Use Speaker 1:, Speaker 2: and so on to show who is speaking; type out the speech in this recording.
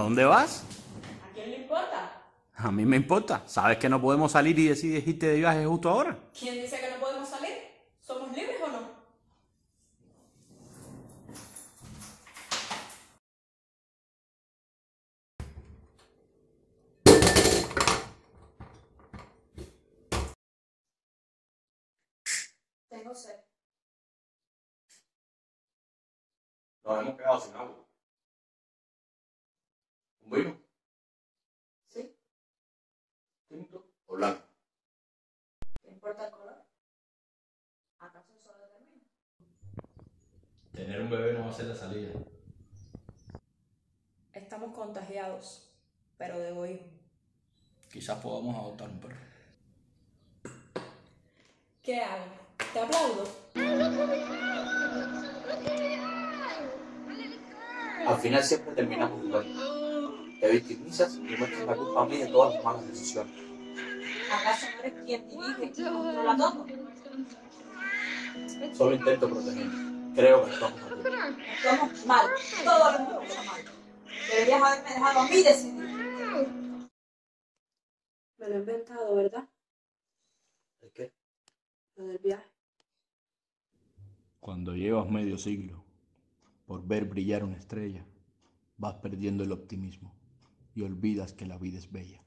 Speaker 1: dónde vas?
Speaker 2: ¿A quién le importa?
Speaker 1: A mí me importa. ¿Sabes que no podemos salir y decides irte de viaje justo ahora?
Speaker 2: ¿Quién dice que no podemos salir? ¿Somos libres o no? Tengo sed.
Speaker 3: Nos hemos quedado sin agua. ¿Un vino?
Speaker 2: ¿Sí?
Speaker 3: ¿Tinto o blanco?
Speaker 2: ¿Te importa el color?
Speaker 3: Tener un bebé no va a ser la salida.
Speaker 2: Estamos contagiados, pero de egoísmo.
Speaker 3: Quizás podamos adoptar un perro.
Speaker 2: ¿Qué hago? ¿Te aplaudo?
Speaker 4: Al final siempre terminamos igual. Te victimizas y muestras la culpa a mí de todas las malas decisiones.
Speaker 2: ¿Acaso no eres quien dirige y controla todo?
Speaker 4: Solo intento protegerme. Creo que estamos aquí.
Speaker 2: Estamos mal. Todo el mundo está mal. Deberías haberme dejado a mí decidir. Me lo he inventado, ¿verdad?
Speaker 4: ¿El qué?
Speaker 2: Lo del viaje.
Speaker 1: Cuando llevas medio siglo por ver brillar una estrella, vas perdiendo el optimismo y olvidas que la vida es bella.